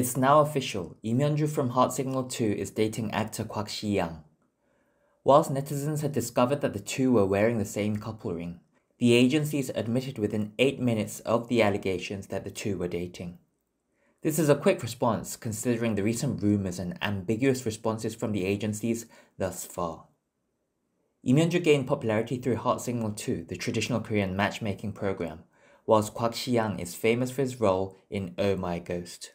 It's now official, Lim Hyun-joo from Heart Signal 2 is dating actor Kwak Si-yang. Whilst netizens had discovered that the two were wearing the same couple ring, the agencies admitted within 8 minutes of the allegations that the two were dating. This is a quick response considering the recent rumours and ambiguous responses from the agencies thus far. Lim Hyun-joo gained popularity through Heart Signal 2, the traditional Korean matchmaking program, whilst Kwak Si-yang is famous for his role in Oh My Ghost.